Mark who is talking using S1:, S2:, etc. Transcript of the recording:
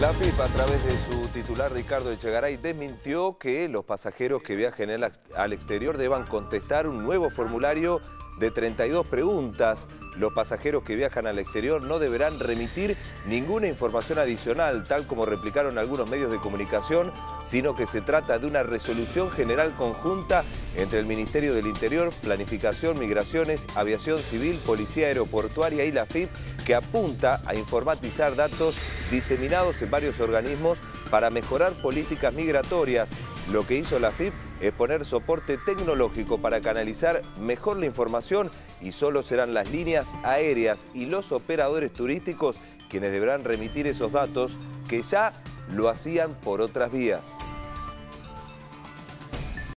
S1: La FIP, a través de su titular Ricardo Echegaray, desmintió que los pasajeros que viajen al exterior deban contestar un nuevo formulario de 32 preguntas. Los pasajeros que viajan al exterior no deberán remitir ninguna información adicional, tal como replicaron algunos medios de comunicación, sino que se trata de una resolución general conjunta entre el Ministerio del Interior, Planificación, Migraciones, Aviación Civil, Policía Aeroportuaria y la FIP, que apunta a informatizar datos diseminados en varios organismos para mejorar políticas migratorias. Lo que hizo la FIP es poner soporte tecnológico para canalizar mejor la información y solo serán las líneas aéreas y los operadores turísticos quienes deberán remitir esos datos que ya lo hacían por otras vías.